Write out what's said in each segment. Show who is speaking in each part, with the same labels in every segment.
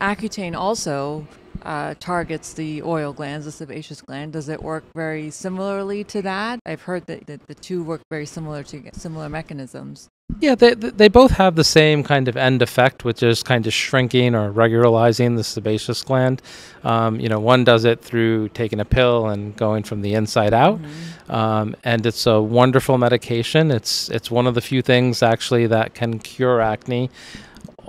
Speaker 1: Accutane also uh, targets the oil glands, the sebaceous gland. Does it work very similarly to that? I've heard that, that the two work very similar to similar mechanisms.
Speaker 2: Yeah, they they both have the same kind of end effect, which is kind of shrinking or regularizing the sebaceous gland. Um, you know, one does it through taking a pill and going from the inside out, mm-hmm. um, and it's a wonderful medication. It's it's one of the few things actually that can cure acne.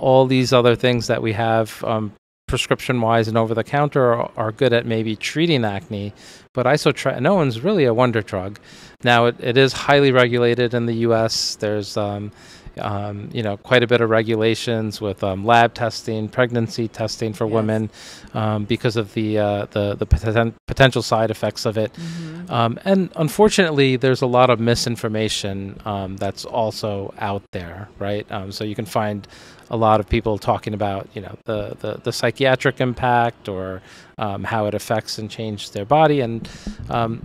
Speaker 2: All these other things that we have um, prescription wise and over the counter are, are, good at maybe treating acne, but isotretinoin is really a wonder drug. Now, it, it is highly regulated in the U.S. There's um, um, you know, quite a bit of regulations with um, lab testing, pregnancy testing for yes. women, um, because of the uh, the the poten- potential side effects of it. Mm-hmm. Um, and unfortunately, there's a lot of misinformation um, that's also out there, right? Um, so you can find a lot of people talking about, you know, the the, the psychiatric impact or how it affects and changes their body, and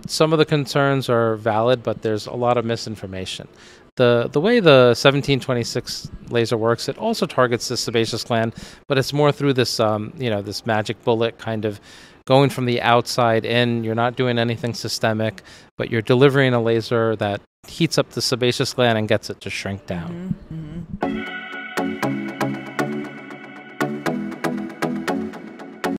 Speaker 2: some of the concerns are valid, but there's a lot of misinformation the the way the 1726 laser works, it also targets the sebaceous gland, but it's more through this um, you know this magic bullet kind of going from the outside in. You're not doing anything systemic, but you're delivering a laser that heats up the sebaceous gland and gets it to shrink down. Mm-hmm, mm-hmm.